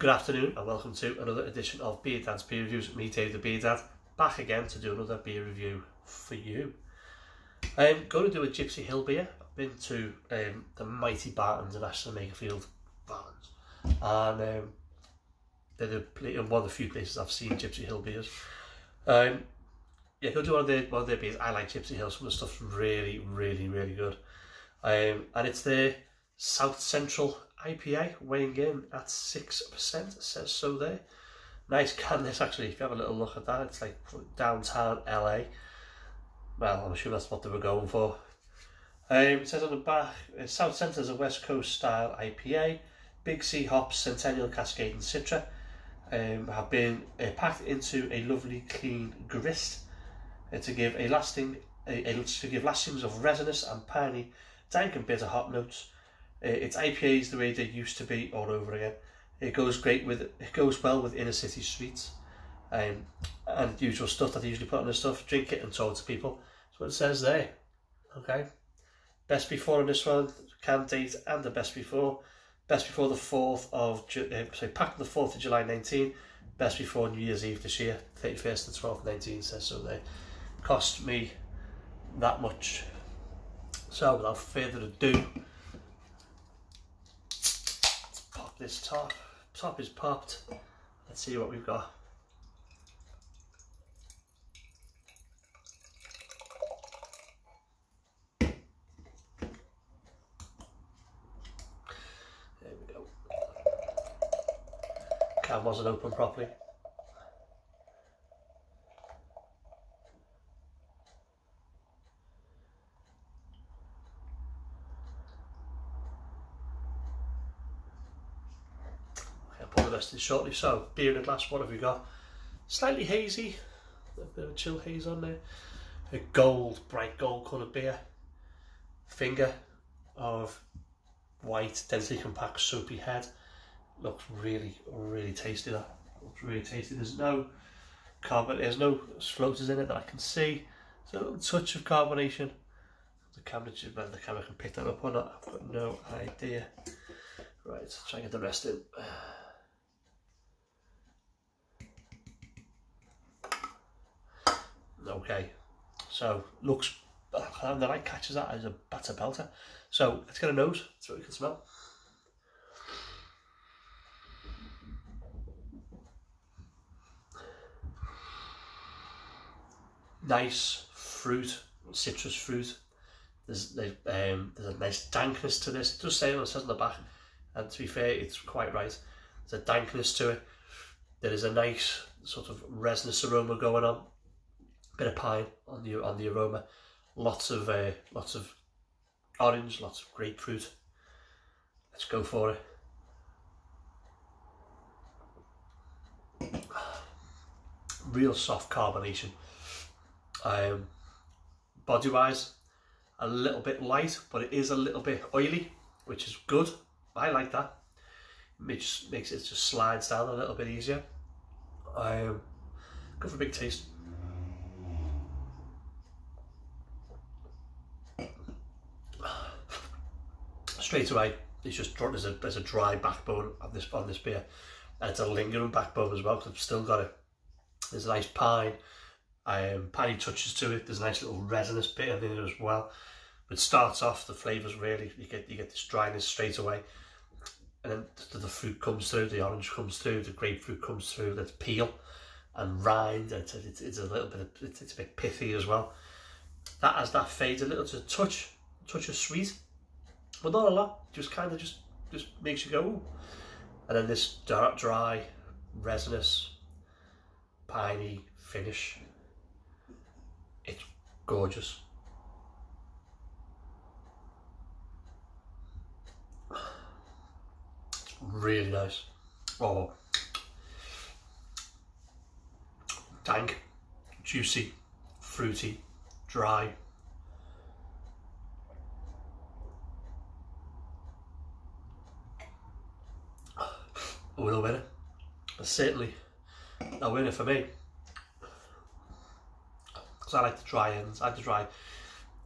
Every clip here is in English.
Good afternoon and welcome to another edition of Beer Dad's Beer Reviews. Me, Dave the Beer Dad, back again to do another beer review for you. I'm going to do a Gipsy Hill beer. I've been to um, the mighty Bartons in Ashton Makerfield Bartons and um, they're the, one of the few places I've seen Gipsy Hill beers. Um, yeah, go do one of their one of their beers. I like Gipsy Hill. Some of the stuff's really, really, really good. Um, and it's their South Central IPA weighing in at 6%, says so there. Nice can this actually, if you have a little look at that, it's like downtown LA. Well, I'm sure that's what they were going for. Um, it says on the back, uh, South Centre is a West Coast style IPA. Big C hops, Centennial, Cascade and Citra um, have been uh, packed into a lovely clean grist uh, to give a lasting a, to give lastings of resinous and piney dank and bitter hop notes uh, it's IPAs the way they used to be all over again. It goes great with it goes well with inner city streets, um, and usual stuff that they usually put on the stuff. Drink it and talk to people. That's what it says there. Okay, best before on this one, can date and the best before. Best before the fourth of uh, sorry, packed the fourth of July nineteen. Best before New Year's Eve this year, thirty first to twelfth nineteen says so. They cost me that much. So without further ado. Top. Top is popped. Let's see what we've got. There we go. Can wasn't open properly. Shortly. So, beer in a glass, what have we got? Slightly hazy, a bit of a chill haze on there. A gold, bright gold coloured beer. Finger of white, densely compact, soapy head. Looks really, really tasty that. Looks really tasty. There's no carbon, there's no floaters in it that I can see. So a little touch of carbonation. The camera, whether the camera can pick that up or not, I've got no idea. Right, try and get the rest in. Okay. So looks, and the light catches that as a batter belter. So let's get a nose so we can smell. Nice fruit, citrus fruit. There's, um, there's a nice dankness to this. It does say it says on the back, and to be fair, it's quite right. There's a dankness to it. There is a nice sort of resinous aroma going on bit of pine on the on the aroma, lots of uh, lots of orange, lots of grapefruit. Let's go for it. Real soft carbonation. Um, body wise, a little bit light, but it is a little bit oily, which is good. I like that. It makes it just slides down a little bit easier. Um, go for a big taste. Straight away it's just there's a there's a dry backbone on this on this beer, and it's a lingering backbone as well because I've still got it. There's a nice pine, um, piney touches to it. There's a nice little resinous bit in there as well. But starts off the flavors really you get you get this dryness straight away, and then the, the fruit comes through, the orange comes through, the grapefruit comes through. There's peel and rind. It's, it's, it's a little bit of, it's, it's a bit pithy as well. That as that fades a little to touch touch of sweet but not a lot. Just kind of just just makes you go. Ooh. And then this dark, dry, resinous, piney finish. It's gorgeous. It's really nice. Oh, dank, juicy, fruity, dry. A will winner. Certainly a winner for me. Because I like the dry ends, I like the dry,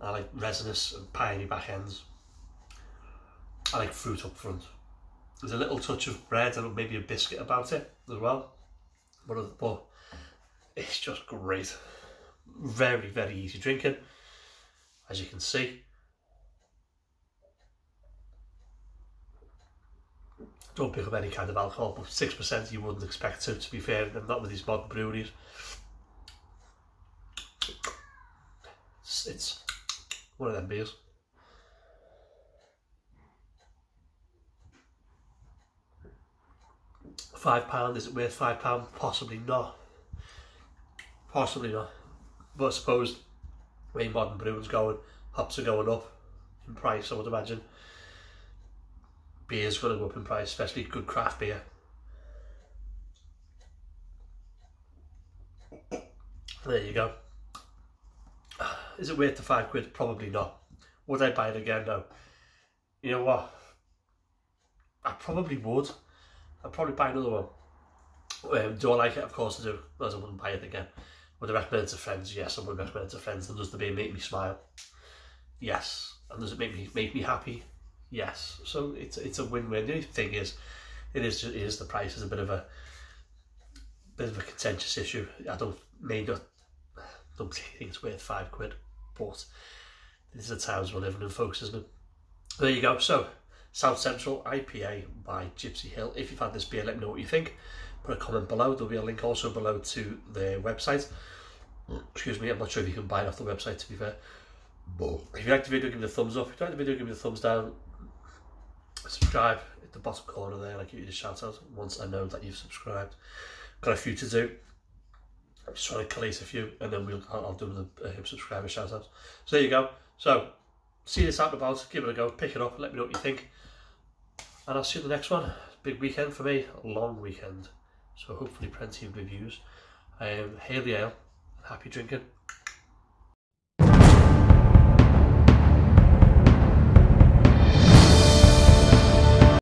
I like resinous and piney back ends. I like fruit up front. There's a little touch of bread and maybe a biscuit about it as well. But it's just great. Very, very easy drinking, as you can see. Don't pick up any kind of alcohol, but 6% you wouldn't expect to, to be fair, not with these modern breweries. It's, it's one of them beers. Five pound, is it worth five pound? Possibly not. Possibly not. But I suppose way modern brewing's going, hops are going up in price, I would imagine. Beer's going to go up in price, especially good craft beer. There you go. Is it worth the five quid? Probably not. Would I buy it again? No. You know what? I probably would. I'd probably buy another one. Um, do I like it? Of course I do. Otherwise I wouldn't buy it again. Would I recommend it to friends? Yes, I would recommend it to friends. And does the beer make me smile? Yes. And does it make me make me happy? Yes. So it's it's a win-win. The thing is, it is it is the price is a bit of a bit of a contentious issue. I don't may not don't think it's worth five quid, but this is the times we're living in, folks, isn't it? There you go. So South Central IPA by Gipsy Hill. If you've had this beer, let me know what you think. Put a comment below. There'll be a link also below to their website. Excuse me, I'm not sure if you can buy it off the website to be fair. But if you like the video, give me a thumbs up. If you like the video, give me a thumbs down. Subscribe at the bottom corner there, and I'll give you the shout out once I know that you've subscribed. Got a few to do. I'm just trying to collate a few, and then we'll I'll, I'll do the uh, subscriber shout outs. So there you go. So see this out and about, give it a go, pick it up, let me know what you think. And I'll see you in the next one. Big weekend for me, long weekend. So hopefully plenty of reviews. Um, hail the ale, happy drinking.